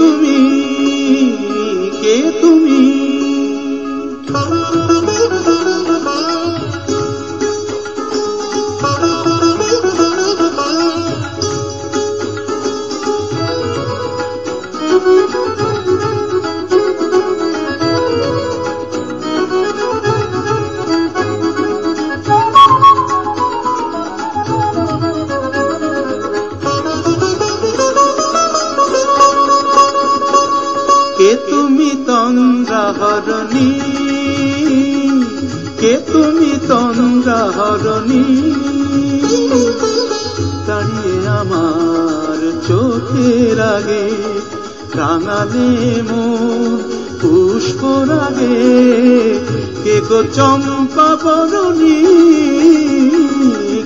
তুমি কে তুমি তন্দ্রা হরণী কে তুমি তন্দ্রা হরণী দাঁড়িয়ে আমার চোখের আগে, রাঙালে পুষ্প রাগে কে গো চম্পা বরণী?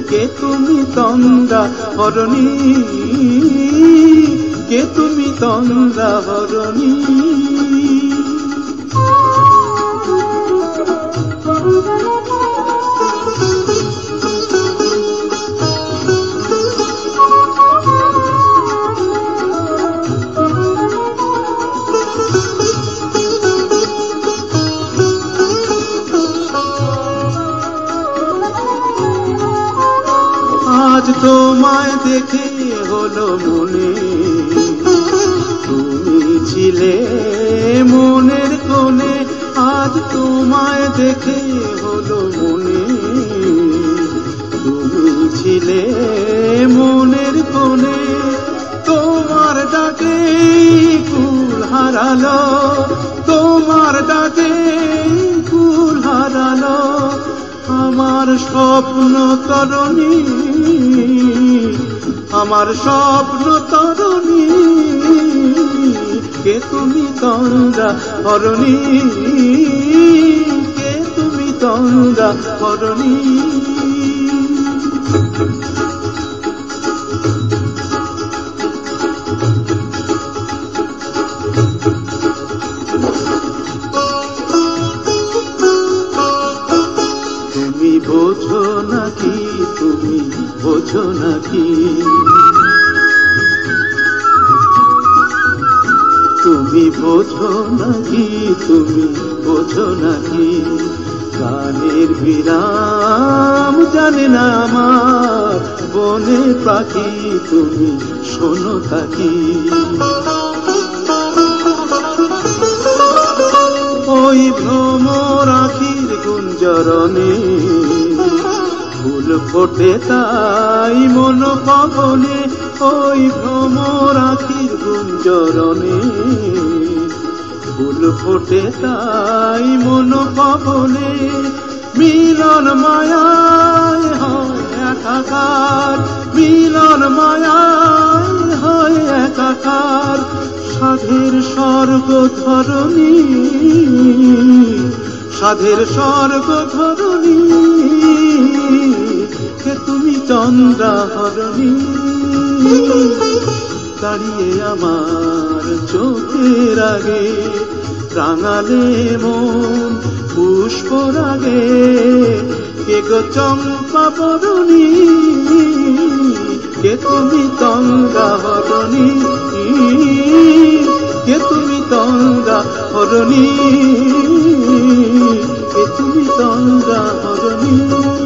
কে তুমি তন্দ্রা হরণী কে তুমি তন্দ্রা হরণী আজ তোমায় দেখে হলো মনে। ছিলে মনের কোণে, আজ তোমায় দেখে হলো মনে। তুমি ছিলে মনের কোণে, তোমার ডাকে কুল হারালো। তোমার ডাকে কুল হারালো। আমার স্বপ্ন তরণী আমার স্বপ্ন তরণী কে তুমি তন্দ্রা হরণী কে তুমি তন্দ্রা হরণী বোঝো নাকি? তুমি বোঝো নাকি? তুমি বোঝো নাকি? গানের বিরাম জানে না আমার বনে পাখি, তুমি শোনো থাকি ওই ভ্রমর আখির গুঞ্জরণে ফুল ফোটে তাই মন পবনে, ওই ভ্রমর গুঞ্জরণে ফুল ফোটে তাই মন পবনে, মিলন মায়ায় হয় একাকার। মিলন মায়ায় হয় একাকার, সাধের স্বর্গ ধরণী। সাধের স্বর্গ ধরণী। কে তুমি চন্দ্রা হরণী দাঁড়িয়ে আমার চোখের আগে রাঙালে মন পুষ্প রাগে কে গো চম্পা বরণী? কে তুমি তঙ্গা হরণী? কে তুমি তঙ্গা হরণী? কে তুমি তঙ্গা হরণী?